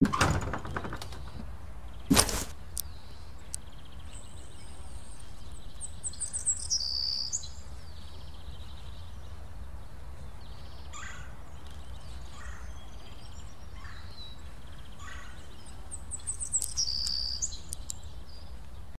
You